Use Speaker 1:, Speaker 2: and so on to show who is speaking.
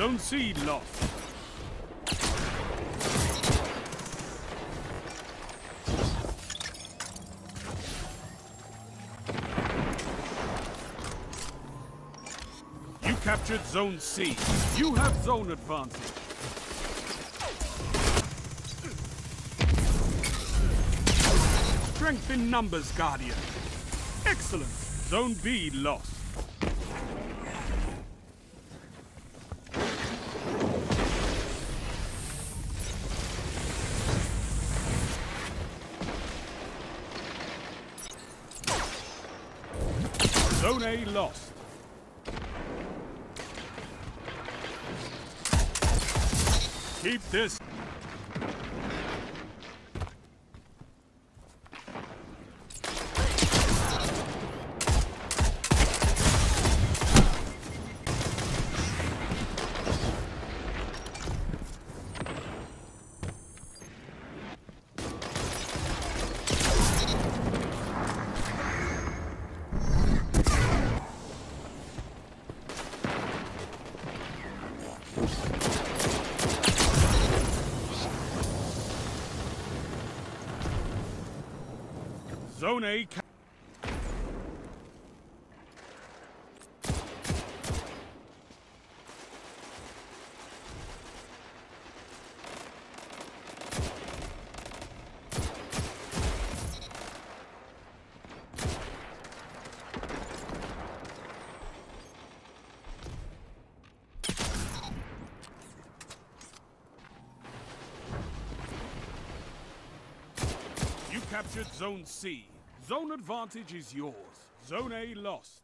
Speaker 1: Zone C lost. You captured Zone C. You have zone advantage. Strength in numbers, Guardian. Excellent. Zone B lost. Zone A lost. Keep this. Zone A. captured Zone C. Zone advantage is yours. Zone A lost.